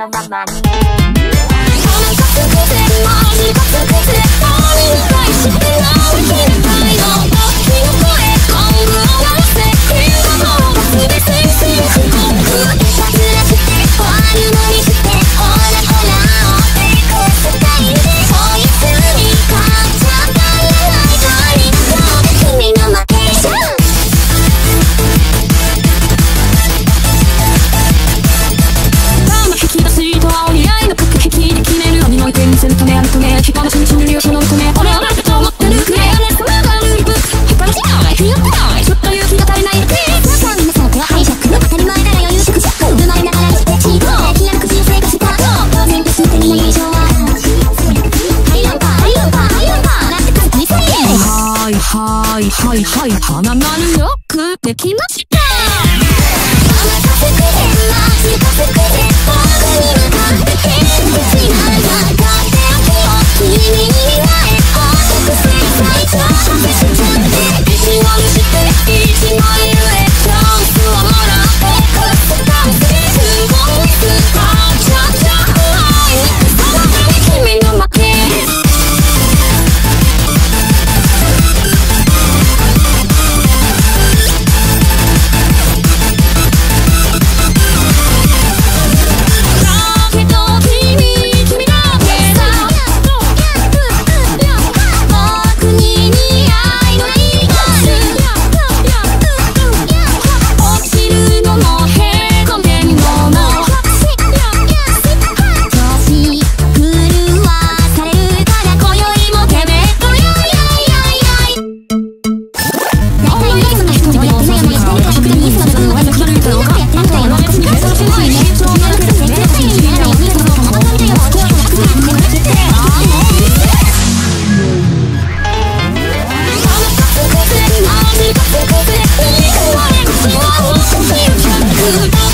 na na na na はいはいはい。花丸よくできました。you